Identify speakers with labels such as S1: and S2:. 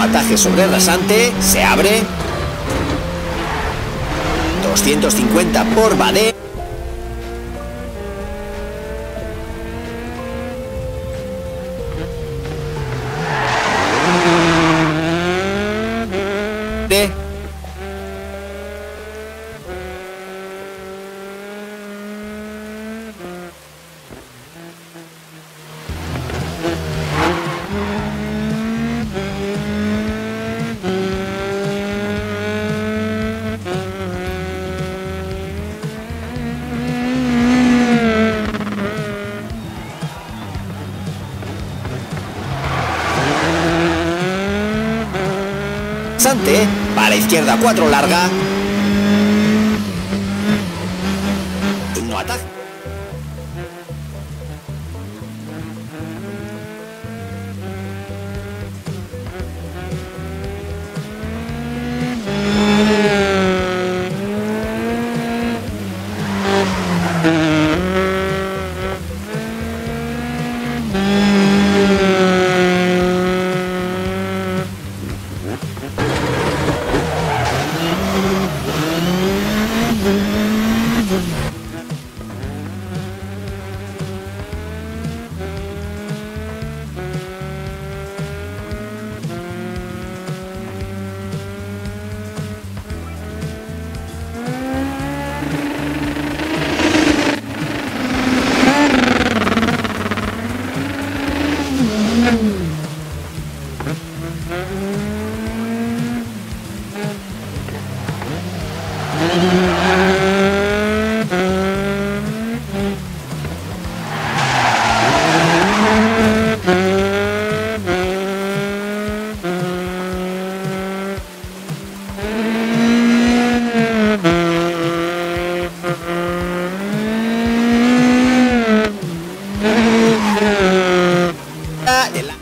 S1: ataje sobre rasante, se abre. 250 por Bade. De. Sante, para izquierda 4 larga. No ataque. De la-